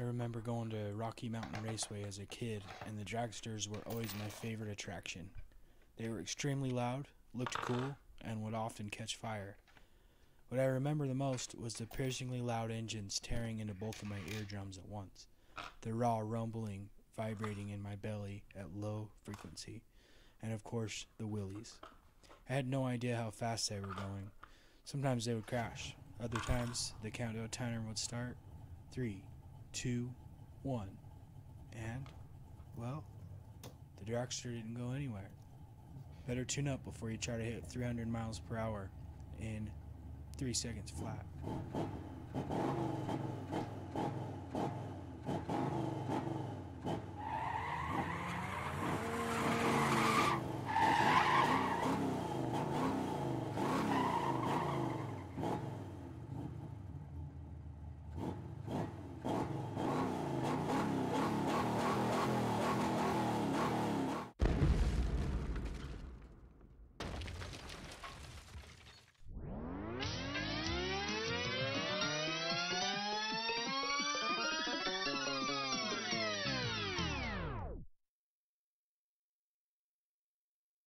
remember going to Rocky Mountain Raceway as a kid, and the dragsters were always my favorite attraction. They were extremely loud, looked cool, and would often catch fire. What I remember the most was the piercingly loud engines tearing into both of my eardrums at once, the raw rumbling vibrating in my belly at low frequency, and of course the wheelies. I had no idea how fast they were going. Sometimes they would crash. Other times the countdown timer would start. Three, two, one. And, well, the dragster didn't go anywhere. Better tune up before you try to hit 300 miles per hour in three seconds flat.